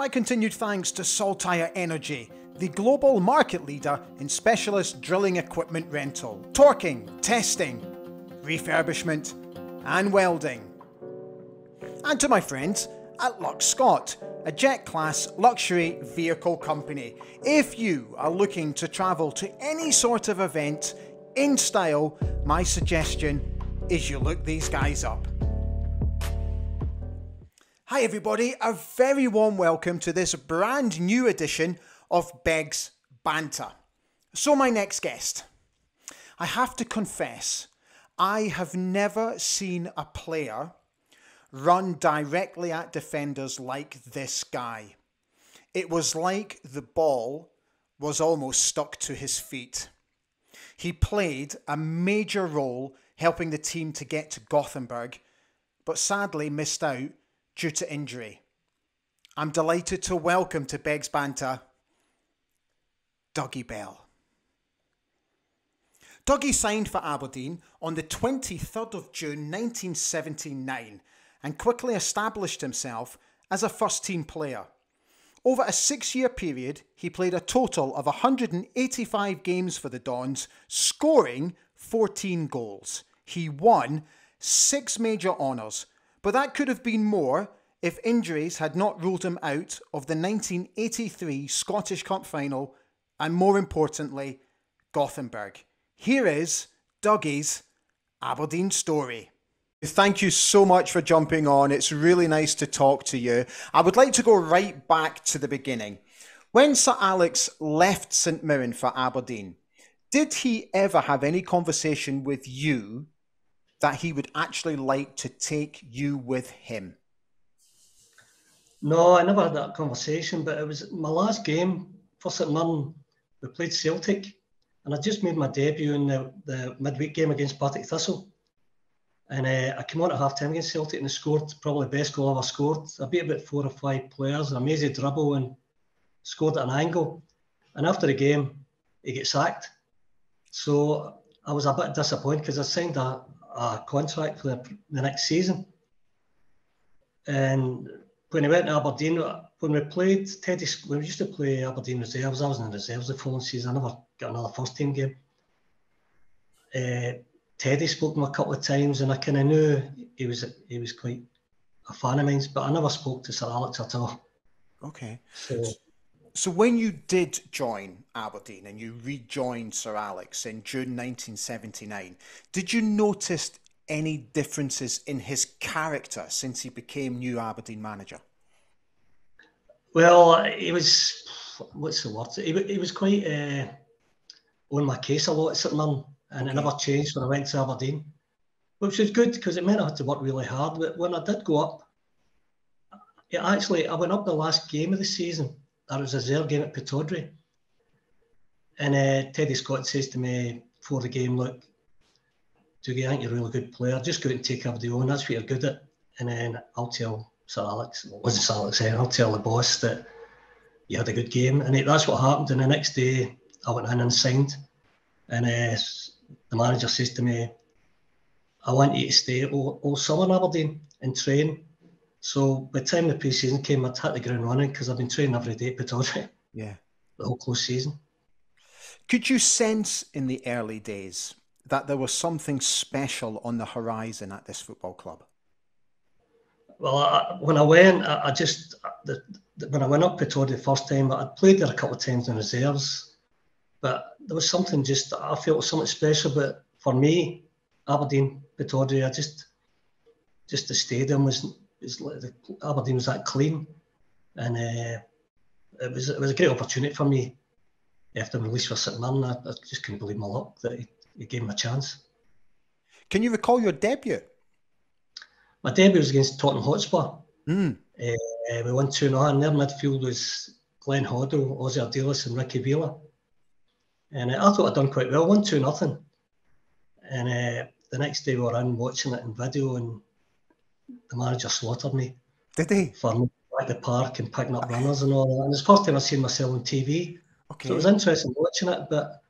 My continued thanks to Saltire Energy, the global market leader in specialist drilling equipment rental, torquing, testing, refurbishment, and welding. And to my friends at Lux Scott, a jet class luxury vehicle company. If you are looking to travel to any sort of event in style, my suggestion is you look these guys up. Hi, everybody, a very warm welcome to this brand new edition of Begg's Banter. So, my next guest. I have to confess, I have never seen a player run directly at defenders like this guy. It was like the ball was almost stuck to his feet. He played a major role helping the team to get to Gothenburg, but sadly missed out due to injury. I'm delighted to welcome to Begg's Banter Dougie Bell. Dougie signed for Aberdeen on the 23rd of June 1979 and quickly established himself as a first team player. Over a six year period, he played a total of 185 games for the Dons, scoring 14 goals. He won six major honours, but that could have been more if injuries had not ruled him out of the 1983 Scottish Cup final and, more importantly, Gothenburg. Here is Dougie's Aberdeen story. Thank you so much for jumping on. It's really nice to talk to you. I would like to go right back to the beginning. When Sir Alex left St Mirren for Aberdeen, did he ever have any conversation with you that he would actually like to take you with him? No, I never had that conversation, but it was my last game for St Mirren. We played Celtic, and I just made my debut in the, the midweek game against Partick Thistle. And uh, I came on at half time against Celtic and I scored probably the best goal I ever scored. I beat about four or five players, an amazing dribble, and scored at an angle. And after the game, he gets sacked. So I was a bit disappointed because I signed a, a contract for the, the next season. And when he went to Aberdeen, when we played Teddy, when we used to play Aberdeen reserves, I was in the reserves the following season. I never got another first team game. Uh, Teddy spoke to him a couple of times, and I kind of knew he was he was quite a fan of mine, but I never spoke to Sir Alex at all. Okay. So, so when you did join Aberdeen and you rejoined Sir Alex in June 1979, did you notice any differences in his character since he became new Aberdeen manager? Well, he was what's the word? He, he was quite uh, on my case a lot at St Mirren and okay. it never changed when I went to Aberdeen, which was good because it meant I had to work really hard. But when I did go up, it actually I went up the last game of the season. That was a reserve game at Pittodrie, and uh, Teddy Scott says to me before the game, "Look, Dougie, I think you're a really good player. Just go and take everybody on. That's what you're good at." And then I'll tell Sir Alex, well, wasn't Sir Alex saying, I'll tell the boss that you had a good game, and it, that's what happened. And the next day, I went in and signed, and uh, the manager says to me, I want you to stay all, all summer in Aberdeen and train. So by the time the pre-season came, I'd hit the ground running because I've been training every day at Pittodrie. Yeah. The whole close season. Could you sense in the early days that there was something special on the horizon at this football club? Well, I, when I went, I, I just the, the, when I went up Pittodrie the first time, I'd played there a couple of times in reserves, but there was something just I felt was something special. But for me, Aberdeen, Pittodrie, I just just the stadium was is the, Aberdeen was that clean, and uh, it was it was a great opportunity for me. After release for St Mirren, I, I, just couldn't believe my luck that he, he gave me a chance. Can you recall your debut? My debut was against Tottenham Hotspur. Mm. Uh, we won 2 0, and their midfield was Glenn Hoddle, Ossie Ardiles, and Ricky Villa. And uh, I thought I'd done quite well, one two nothing. And uh, the next day we were in watching it in video, and the manager slaughtered me. Did he? For at the park and picking up runners and all that. And it's the first time I've seen myself on TV. Okay. So it was interesting watching it, but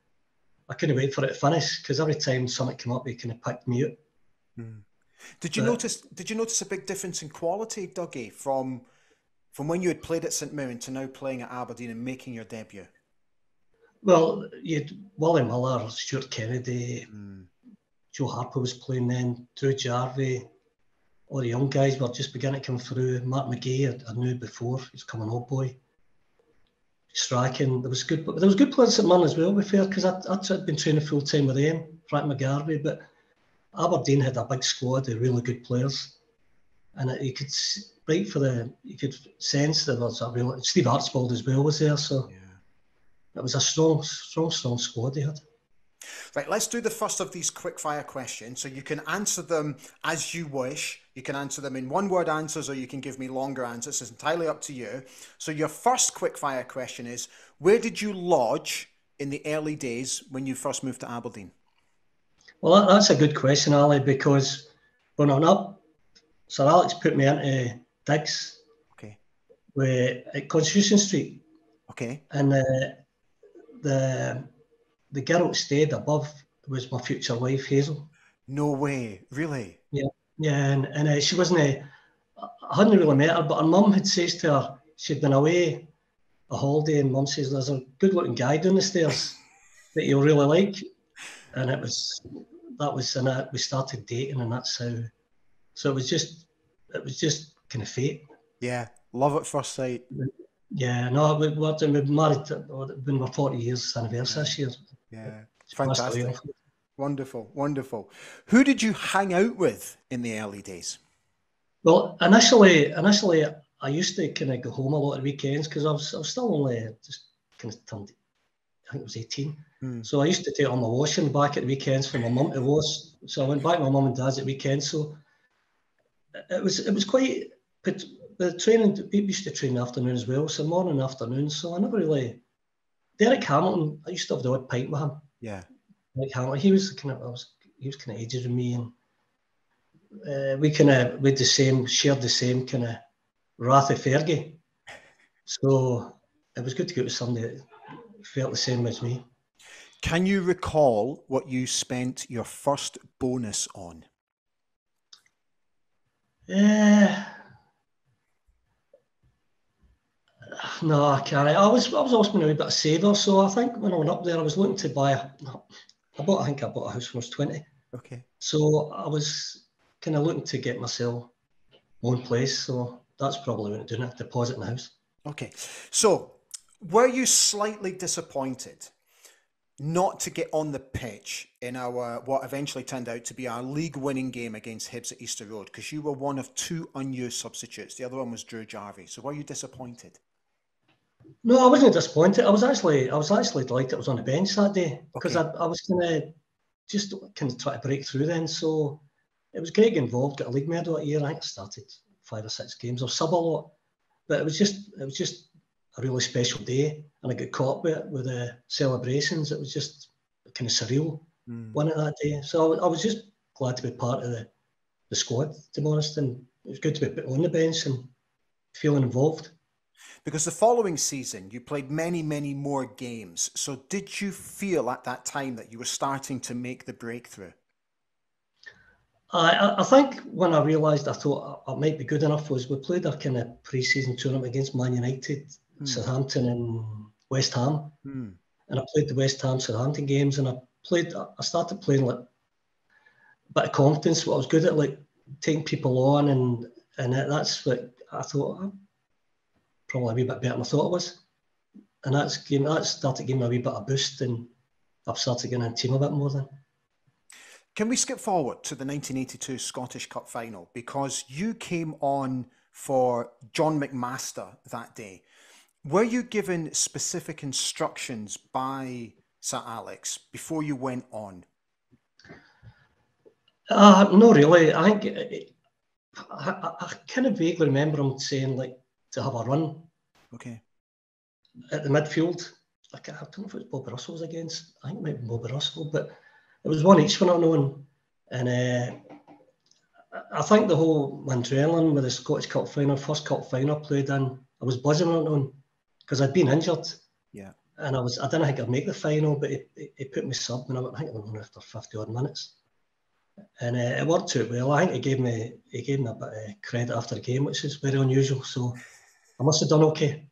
I couldn't wait for it to finish because every time something came up, he kind of picked me out. Hmm. Did you but, notice? Did you notice a big difference in quality, Dougie, from from when you had played at St Mirren to now playing at Aberdeen and making your debut? Well, you had Willie Miller, Stuart Kennedy, mm. Joe Harper was playing then, Drew Jarvie, all the young guys were just beginning to come through. Mark McGee, I, I knew before, he's coming old boy. Striking, there was good, but there was good players at Man as well. Be fair, because I'd, I'd been training full time with them, Frank McGarvey, but Aberdeen had a big squad of really good players, and it, you could right for the you could sense there was a real Steve Archibald as well was there, so yeah. it was a strong, strong, strong squad they had. Right, let's do the first of these quick fire questions. So you can answer them as you wish. You can answer them in one word answers or you can give me longer answers. It's entirely up to you. So your first quick fire question is Where did you lodge in the early days when you first moved to Aberdeen? Well, that's a good question, Ally, because when I'm up, Sir Alex put me into digs okay. where, at Constitution Street. Okay. And uh, the the girl that stayed above was my future wife, Hazel. No way, really? Yeah, yeah, and, and uh, she wasn't. A, uh, I hadn't really met her, but her mum had said to her she'd been away a holiday, and mum says there's a good-looking guy down the stairs that you'll really like, and it was that was and that we started dating, and that's how. So it was just, it was just kind of fate. Yeah, love at first sight. Yeah, no, we, we're, we're married. Been our forty years anniversary this year. Yeah, it's fantastic. Wonderful, wonderful. Who did you hang out with in the early days? Well, initially, initially, I used to kind of go home a lot of weekends because I was, I was still only just kind of turned, I think it was 18. Hmm. So I used to take all my washing back at weekends for my mum to wash. So I went back to my mum and dad's at weekends. So it was it was quite, but the training, we used to train afternoon as well. So morning, afternoon. So I never really, Derek Hamilton, I used to have the odd pint with him. Yeah. Derek Hamilton, he was kind of, I was, he was kind of ages with me, and uh, we kind of with the same, shared the same kind of wrath of Fergie. So it was good to get with somebody that felt the same as me. Can you recall what you spent your first bonus on? Yeah. Uh, no, I can't. I was I was always been a wee bit of saver, so I think when I went up there, I was looking to buy. A, I bought. I think I bought a house when I was twenty. Okay. So I was kind of looking to get myself one place. So that's probably what I'm doing. It deposit in the house. Okay. So were you slightly disappointed not to get on the pitch in our what eventually turned out to be our league-winning game against Hibs at Easter Road because you were one of two unused substitutes. The other one was Drew Jarvie. So were you disappointed? No, I wasn't disappointed. I was actually, I was actually delighted I was on the bench that day because okay. I, I was kind of just kind of trying to break through then. So it was great involved. Got a league medal that year. I think I started five or six games. or sub a lot, but it was just, it was just a really special day, and I got caught with with the celebrations. It was just kind of surreal mm. of that day. So I, I was just glad to be part of the the squad, to be honest, and it was good to be on the bench and feeling involved because the following season you played many, many more games. So did you feel at that time that you were starting to make the breakthrough? I, I think when I realised I thought I might be good enough was we played a kind of pre-season tournament against Man United, hmm. Southampton, and West Ham, hmm. and I played the West Ham Southampton games, and I played. I started playing like a bit of confidence. What I was good at, like taking people on, and and that's what I thought probably a wee bit better than I thought it was. And that's game that started giving me a wee bit of boost and I've started getting into team a bit more then. Can we skip forward to the 1982 Scottish Cup final? Because you came on for John McMaster that day. Were you given specific instructions by Sir Alex before you went on? Uh, no, really. I think I, I, I kind of vaguely remember him saying like to have a run. Okay. At the midfield, I, I don't know if it was Bob Russell's against. I think it might be Bob Russell, but it was one each for I know. And uh, I think the whole adrenaline with the Scottish Cup final, first Cup final played in, I was buzzing on because I'd been injured. Yeah. And I was, I didn't think I'd make the final, but it he put me sub, and I, I think I went on after 50 odd minutes and uh, it worked out well. I think it gave me he gave me a bit of credit after the game, which is very unusual. So I must have done okay.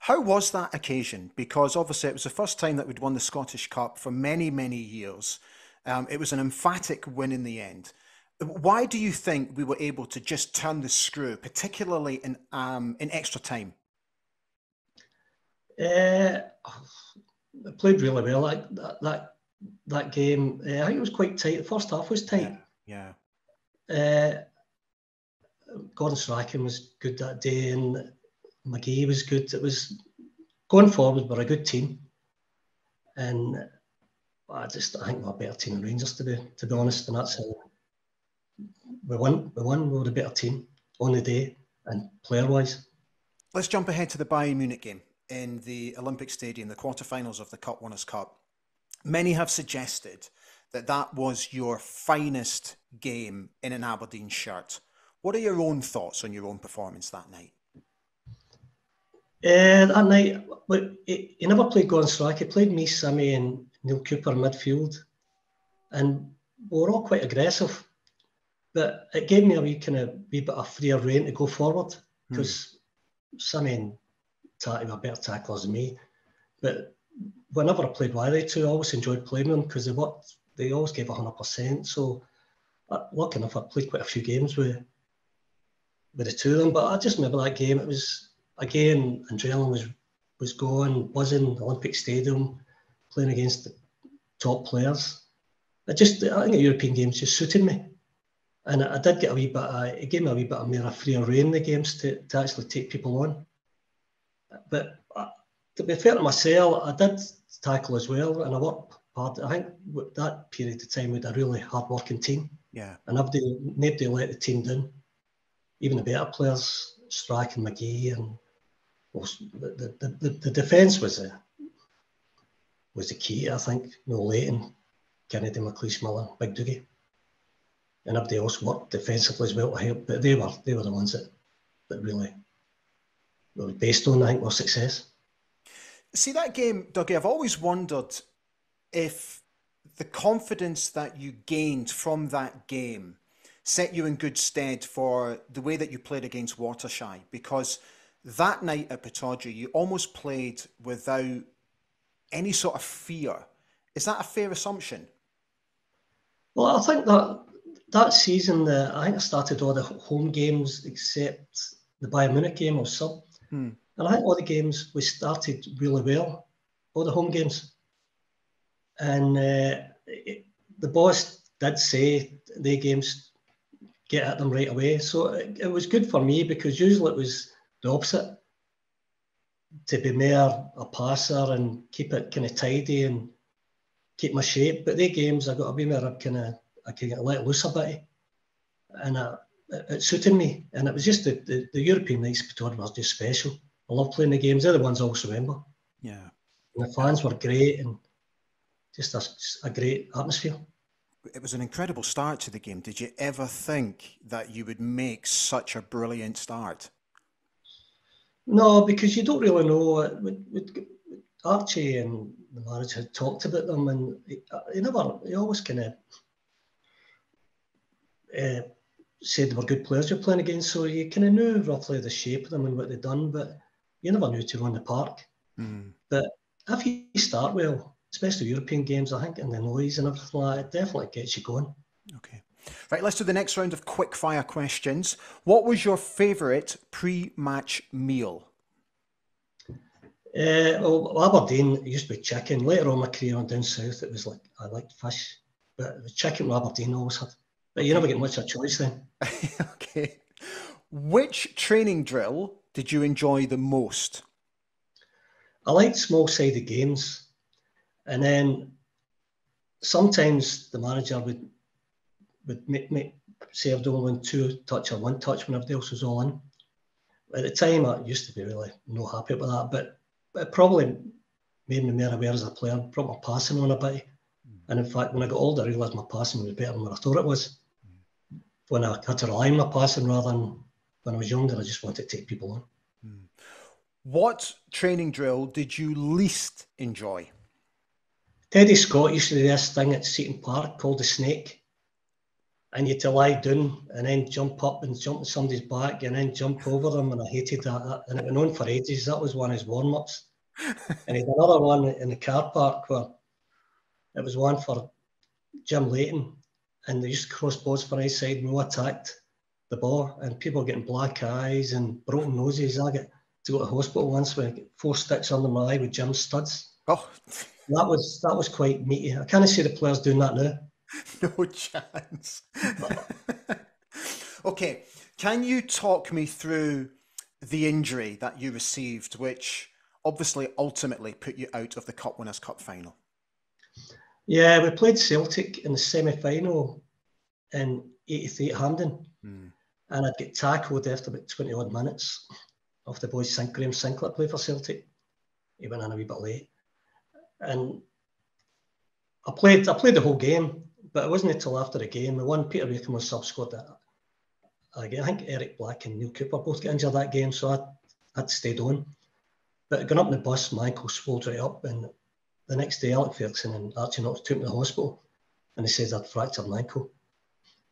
How was that occasion? Because obviously it was the first time that we'd won the Scottish Cup for many, many years. Um, it was an emphatic win in the end. Why do you think we were able to just turn the screw, particularly in um, in extra time? Uh, I played really well. Like that, that that game, uh, I think it was quite tight. The first half was tight. Yeah. yeah. Uh, Gordon Strachan was good that day, and McGee was good. It was going forward, we're a good team, and I just I think we're a better team than Rangers to be to be honest, and that's how we won. We won. We were a better team on the day and player wise. Let's jump ahead to the Bayern Munich game in the Olympic Stadium, the quarterfinals of the Cup Winners' Cup. Many have suggested that that was your finest game in an Aberdeen shirt. What are your own thoughts on your own performance that night? Uh, that night, but he, he never played Gordon Strachan. He played me, Sammy, and Neale Cooper midfield, and we were all quite aggressive. But it gave me a wee kind of wee bit of freer rein to go forward because hmm. Sammy and Tati were better tacklers than me. But whenever I played with they two, I always enjoyed playing them because they worked. They always gave hundred percent. So, uh, lucky enough, I played quite a few games with with the two of them. But I just remember that game. It was again, adrenaline was was going, buzzing, the Olympic Stadium, playing against the top players. I just, I think the European games just suited me. And I, I did get a wee bit, uh, it gave me a wee bit of more a freer rein in the games to, to actually take people on. But uh, to be fair to myself, I did tackle as well, and I worked hard. I think that period of time with a really hard working team. Yeah. And nobody, nobody let the team down. Even the better players, Strachan and McGee and the, the, the, the defence was a was the key, I think. No Leighton, Kennedy, McLeish, Miller, Big Dougie. And everybody else worked defensively as well to help, but they were they were the ones that, that really were based on, I think, their success. See that game, Dougie, I've always wondered if the confidence that you gained from that game set you in good stead for the way that you played against Waterschei because that night at Pittodrie, you almost played without any sort of fear. Is that a fair assumption? Well, I think that that season, the, I think I started all the home games except the Bayern Munich game or sub. Hmm. And I think all the games we started really well, all the home games. And uh, it, the boss did say the games get at them right away. So it, it was good for me because usually it was the opposite to be more a passer and keep it kind of tidy and keep my shape. But the games I got to be more kind of I can get let loose a bit, and uh, it, it, suited me. And it was just the, the, the European nights Pittodrie was just special. I love playing the games. They're the ones I always remember. Yeah, and the fans were great and just a, a great atmosphere. It was an incredible start to the game. Did you ever think that you would make such a brilliant start? No, because you don't really know. Archie and the manager had talked about them, and he, he never, he always kind of uh, said they were good players you're playing against, so you kind of knew roughly the shape of them and what they'd done, but you never knew to run the park. Mm. But if you start well, especially European games, I think, and the noise and everything like that, it definitely gets you going. Okay. Right, let's do the next round of quick fire questions. What was your favourite pre match meal? Uh, well, Aberdeen used to be chicken. Later on my career on down south, it was like I liked fish, but the chicken with Aberdeen always had. But you never get much of a choice then. okay. Which training drill did you enjoy the most? I liked small sided games. And then sometimes the manager would would make me say I've only two touch or one touch when everybody else was all in. At the time, I used to be really no happy with that, but it probably made me more aware as a player, brought my passing on a bit. Mm. And in fact, when I got older, I realised my passing was better than what I thought it was. Mm. When I had to rely on my passing rather than when I was younger, I just wanted to take people on. Mm. What training drill did you least enjoy? Teddy Scott used to do this thing at Seaton Park called the Snake and you had to lie down and then jump up and jump on somebody's back and then jump over them. And I hated that. And it went on for ages. That was one of his warm ups. and he had another one in the car park where it was one for Jim Leighton. And they used to cross balls for his side. No attacked the ball, and people getting black eyes and broken noses. I get to go to hospital once with four sticks under my eye with Jim studs. Oh, that was that was quite meaty. I can't see the players doing that now. no chance. okay, can you talk me through the injury that you received, which obviously ultimately put you out of the Cup Winners' Cup final? Yeah, we played Celtic in the semi final in 83 at Hampden. Mm. And I'd get tackled after about 20 odd minutes off the boys. St. Graeme Sinclair played for Celtic. He went in a wee bit late. And I played I played the whole game but it wasn't until after the game. The one Peter Wickham was sub squad that I think Eric Black and Neale Cooper both got injured that game, so I had stayed on. But going up in the bus, my ankle swelled right up, and the next day Alec Ferguson and Archie Knox took me to the hospital, and they said I'd fractured my ankle,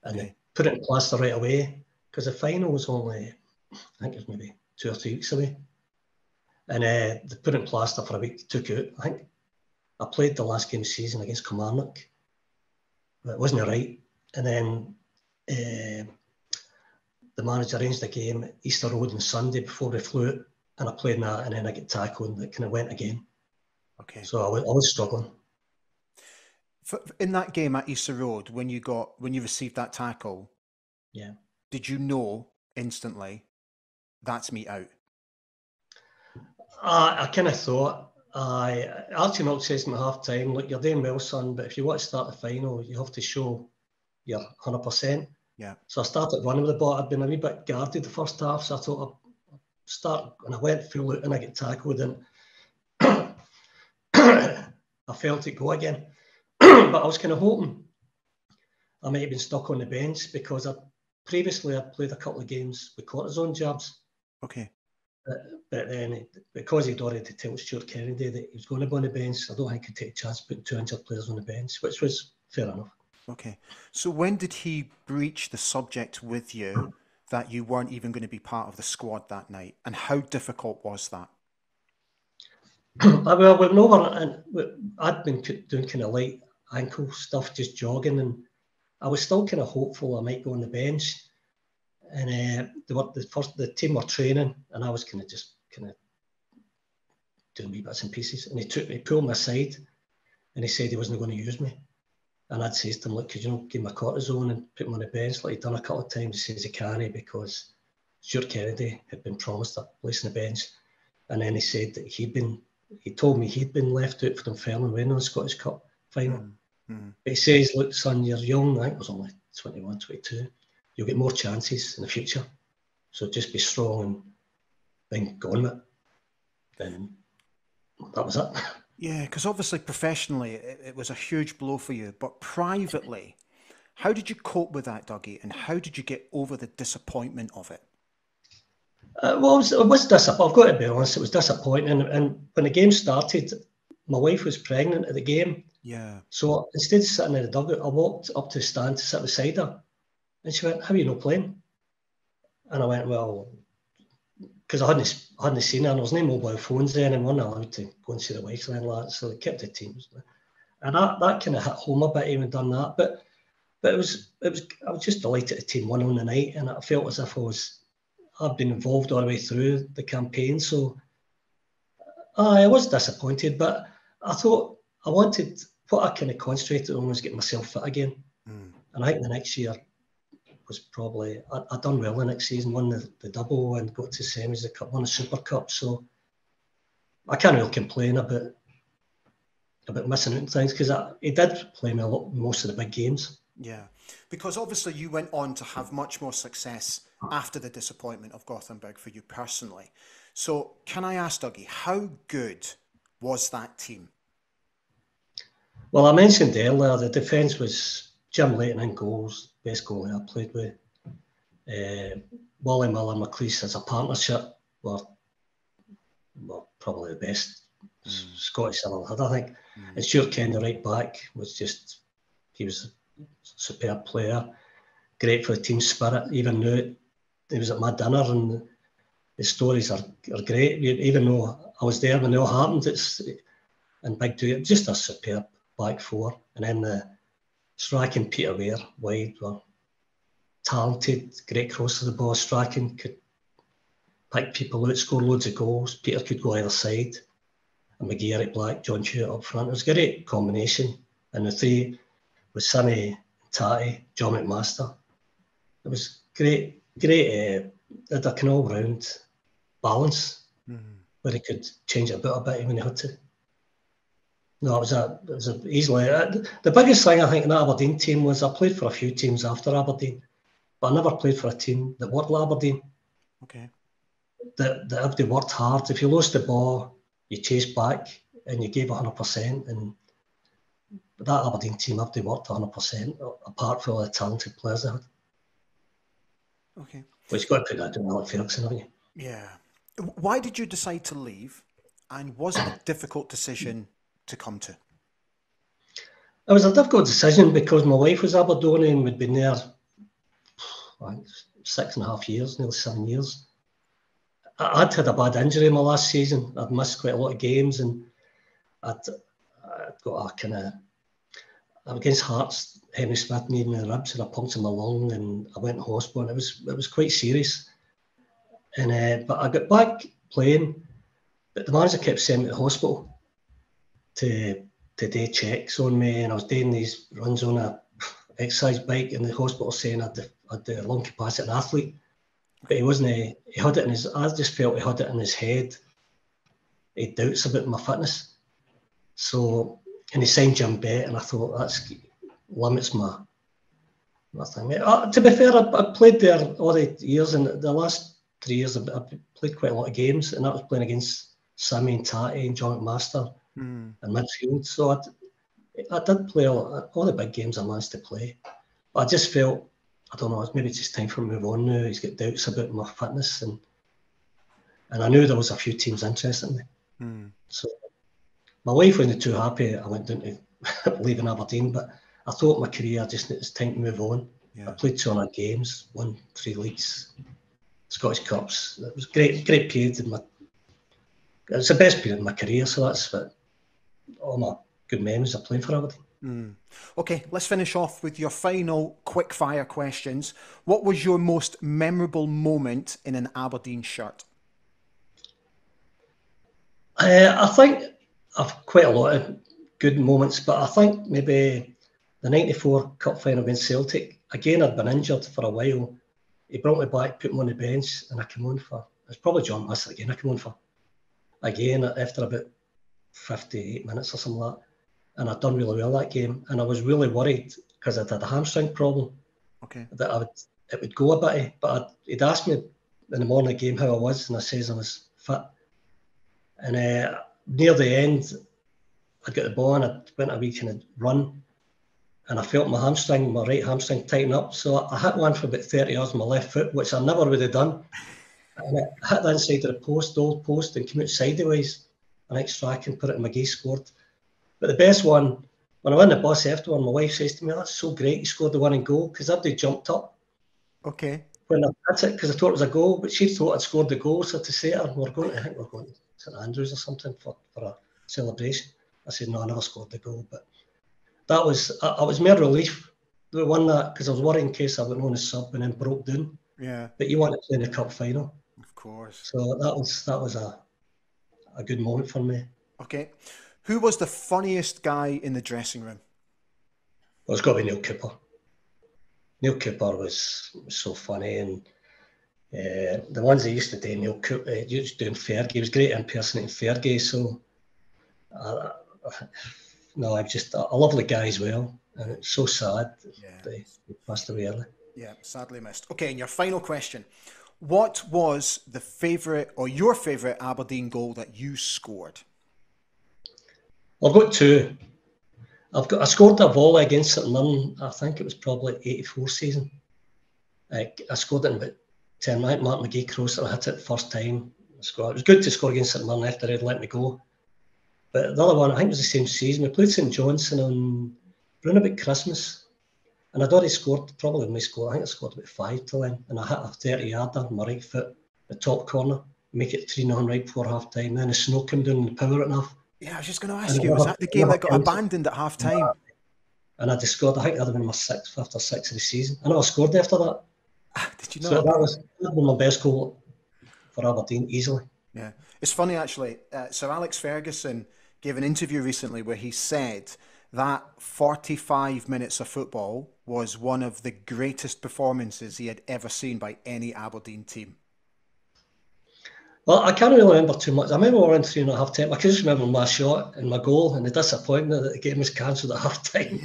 and they put it in plaster right away because the final was only I think it was maybe two or three weeks away, and uh, they put it in plaster for a week, took it. I think I played the last game of the season against Kilmarnock it wasn't right. And then uh, the manager arranged the game Easter Road on Sunday before we flew it, and I played in that, and then I get tackled, and it kind of went again. Okay. So I was, I was struggling. For, in that game at Easter Road, when you got when you received that tackle, yeah, did you know instantly that's me out? Uh, I kind of thought I Archie Knox says in half time, look, you're doing well, son, but if you want to start the final, you have to show you're 100%. Yeah. So I started running with the ball. I'd been a wee bit guarded the first half, so I thought I'd start, and I went full out and I get tackled, and I felt it go again. but I was kind of hoping I might have been stuck on the bench because I previously I'd played a couple of games with cortisone jabs. Okay. But, uh, but then, because he'd already told Stuart Kennedy that he was going to be on the bench, I don't think he could take a chance putting 200 players on the bench, which was fair enough. Okay. So when did he breach the subject with you that you weren't even going to be part of the squad that night? And how difficult was that? well, we went over and I'd been doing kind of light ankle stuff, just jogging, and I was still kind of hopeful I might go on the bench and uh, they were the first the team were training, and I was kind of just kind of doing wee bits and pieces. And he took me, pulled me aside, and he said he wasn't going to use me. And I'd say to him, look, could you know, give my cortisone and put him on the bench like he'd done a couple of times? He says he can't because Stuart Kennedy had been promised a place on the bench. And then he said that he'd been, he told me he'd been left out for Dunfermline winning the Scottish Cup final. Mm-hmm. But he says, look, son, you're young. I think I was only 21, 22 you'll get more chances in the future. So just be strong and then go on it. Then that was it. Yeah, because obviously professionally it, it, was a huge blow for you, but privately, how did you cope with that, Dougie, and how did you get over the disappointment of it? Uh, well, it was, it was disappointing. I've got to be honest, it was disappointing. And when the game started, my wife was pregnant at the game. Yeah. So instead of sitting in the dugout, I walked up to the stand to sit beside her. And she went, How are you not playing? And I went, Well, because I hadn't, I hadn't seen her and there was no mobile phones then and weren't allowed to go and see the wife and all that. So they kept the teams. And that, that kind of hit home a bit, even done that. But but it was it was I was just delighted the team won on the night and I felt as if I was I've been involved all the way through the campaign. So I was disappointed, but I thought I wanted what I kind of concentrated on was getting myself fit again. Mm. And I think the next year was probably I, I done well the next season, won the, the double and got to semis, the cup, won the super cup. So I can't really complain about about missing out on things because he did play me a lot most of the big games. Yeah, because obviously you went on to have much more success after the disappointment of Gothenburg for you personally. So can I ask Dougie, how good was that team? Well, I mentioned earlier the defence was Jim Leighton in goals, best goalie I played with. Uh, Wally Miller and McLeish as a partnership were, were probably the best mm. Scottish I've ever had, I think. Mm. And Stuart Ken, the right back, was just, he was a superb player. great for the team spirit. Even though he was at my dinner and the stories are, are great. Even though I was there when it all happened, it's and Big Two, just a superb back four. And then the striking Peter Weir wide were talented, great cross of the ball. Striking could pick people out, score loads of goals. Peter could go either side. And McGee, Eric Black, John Hewitt up front. It was a great combination. And the three was Sammy Tatty, John McMaster. It was great, great, uh, had of all round balance mm-hmm. where he could change it a bit a bit when he had to. No, it was a, it was a easily uh, the biggest thing I think in the Aberdeen team was I played for a few teams after Aberdeen, but I never played for a team that worked like Aberdeen. Okay. That that they worked hard, if you lost the ball, you chased back and you gave hundred percent, and that Aberdeen team, they worked hundred percent, apart from all the talented players they had. Okay. Well, you've got to put that to Alex Ferguson, haven't you? Yeah. Why did you decide to leave? And was it a difficult decision to come to? It was a difficult decision because my wife was Aberdonian and we'd been there six and a half years, nearly seven years. I'd had a bad injury in my last season. I'd missed quite a lot of games and I'd, I'd got a kind of, against Hearts, Henry Smith made me ribs and I punctured my lung and I went to hospital and it was, it was quite serious. And uh, But I got back playing, but the manager kept sending me to hospital to to do checks on me, and I was doing these runs on a exercise bike in the hospital, saying I'd I'd a lung capacity athlete, but he wasn't. A, He had it in his. I just felt he had it in his head. He doubts about my fitness, so and he signed Jim Bett, and I thought that's limits my my thing. Uh, to be fair, I, I, played there all the years, and the last three years I, played quite a lot of games, and that was playing against Sammy and Tatty and John McMaster mm. in midfield. So I, I did play all, all the big games I managed to play. But I just felt, I don't know, maybe it's just time for me to move on now. He's got doubts about my fitness. And and I knew there was a few teams interested in me. Mm. So my wife wasn't too happy. I went down to leaving Aberdeen, but I thought my career just it's time to move on. Yeah. I played 200 games, won three leagues, Scottish Cups. It was great, great period in my. It's the best period in my career, so that's what all my good memories of playing for Aberdeen. Mm. Okay, let's finish off with your final quick fire questions. What was your most memorable moment in an Aberdeen shirt? Uh, I think I've quite a lot of good moments, but I think maybe the 94 Cup final against Celtic, again, I'd been injured for a while. He brought me back, put me on the bench, and I came on for, it's probably John Master again, I came on for, again, after about 58 minutes or something like that. And I'd done really well that game. And I was really worried because I'd had a hamstring problem. Okay. That I would it would go a bit. But I'd, he'd asked me in the morning game how I was, and I says I was fit. And uh, near the end, I got the ball and I went a wee kind of run. And I felt my hamstring, my right hamstring tighten up. So I hit one for about 30 yards on my left foot, which I never would have done. And it hit the inside of the post, the old post, and came out sideways an extra and put it in my McGee scored. But the best one, when I went the bus after one, my wife says to me, That's so great, you scored the winning goal, because I'd jumped up. Okay. When I, that's it, because I thought it was a goal, but she thought I'd scored the goal. So to say to we're going to, I think we're going to St Andrews or something for, for a celebration. I said, No, I never scored the goal. But that was, I, I was more relief. The won that, because I was worried in case I went on a sub and then broke down. Yeah. But you want to play in the cup final. Of course. So that was, that was a, a good moment for me. Okay. Who was the funniest guy in the dressing room? Well, it's got to be Neale Cooper. Neale Cooper was, was so funny, and uh, the ones they used to do, Neale Cooper, uh, used doing Fergie, he was great impersonating Fergie. So, uh, no, I'm just a, a, lovely guy as well, and it's so sad yeah. that he passed away early. Yeah, sadly missed. Okay, and your final question: what was the favourite or your favourite Aberdeen goal that you scored? I've got two. I've got I scored a volley against St Mirren. I think it was probably '84 season. I, I scored it in about ten minutes. Mark McGee crossed it. I hit it first time. I scored. It was good to score against St Mirren after they'd let me go. But the other one, I think was the same season. We played St Johnstone on around about Christmas, And I'd already scored, probably my score, I think I scored about five to then. And I hit a 30 yarder on my right foot, the top corner, make it 3 0 right before half time. Then the snow came down and the power enough. Yeah, I was just going to ask you, was that the game that got abandoned at half time? And I just scored, I think that had been my sixth, fifth or sixth of the season. And I never scored after that. Did you know? So that was, that was my best goal for Aberdeen, easily. Yeah. It's funny, actually. Uh, Sir Alex Ferguson gave an interview recently where he said that 45 minutes of football was one of the greatest performances he had ever seen by any Aberdeen team. Well, I can't really remember too much. I remember we were in three and a half time. I can just remember my shot and my goal and the disappointment that the game was cancelled at half time.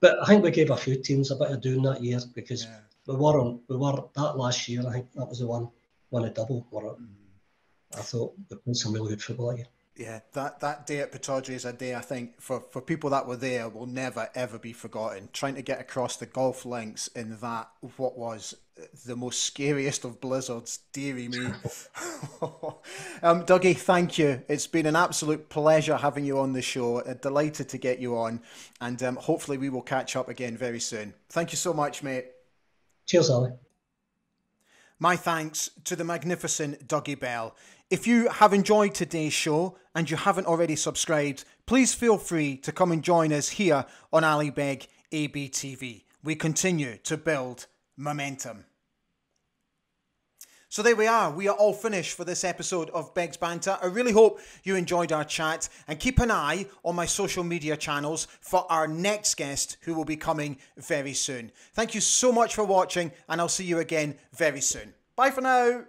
but I think we gave a few teams a bit of doing that year because yeah. we were on we were that last year. I think that was the one won a double. Were mm. I thought we played some really good football that year yeah, that, that day at Pittodrie is a day I think for, for people that were there will never ever be forgotten. Trying to get across the golf links in that what was the most scariest of blizzards, dearie me. um, Dougie, thank you. It's been an absolute pleasure having you on the show. Uh, delighted to get you on, and um, hopefully we will catch up again very soon. Thank you so much, mate. Cheers, Ollie. My thanks to the magnificent Dougie Bell. If you have enjoyed today's show and you haven't already subscribed, please feel free to come and join us here on Ally Begg ABTV. We continue to build momentum. So there we are. We are all finished for this episode of Begg's Banter. I really hope you enjoyed our chat and keep an eye on my social media channels for our next guest who will be coming very soon. Thank you so much for watching and I'll see you again very soon. Bye for now.